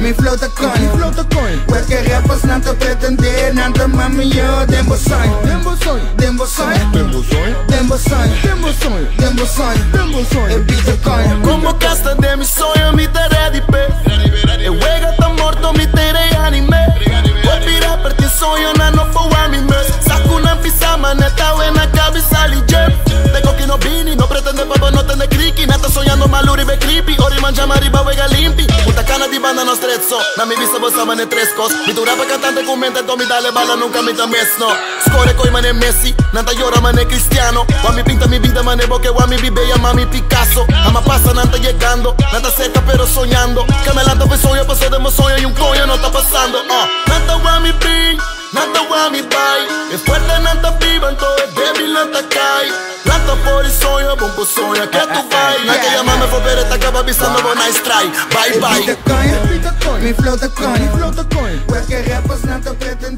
Mi flow te coin, mi flow te coin. Porque rappers não te pretender te mami yo Dembo sonho, dembo sonho Dembo sonho, dembo sonho Dembo sonho, dembo sonho Dembo sonho, dembo sonho É Bitcoin Como casta de mi sonho Mi te ready pe. E wega tá morto Mi te re anime. Vou virar per ti sonho Na no for freaky Nata sognando ma l'uribe creepy Ora mangiamo a riba vega limpi Puta canna di banda non strezzo Non mi vista voi nei trescos Mi durava rapa cantante commenta To mi dalle balla non mi da mesno Score coi mane messi Nata llora ma ne cristiano. Guami pinta mi vida ma ne bocche Wami bibeia ma mi Picasso. Ama passa nanta llegando Nata secca però sognando. Camelando per sogno Passo de mo sogno E un coño non sta passando uh. Basta sonha, é bom pro sonha, Che é tu vai. É, na Naquella mama foi bereta que babi samba vou na strike. Bye bye. Me flow da coin, me flow da coin. Qualquer rapaz não tá pretendendo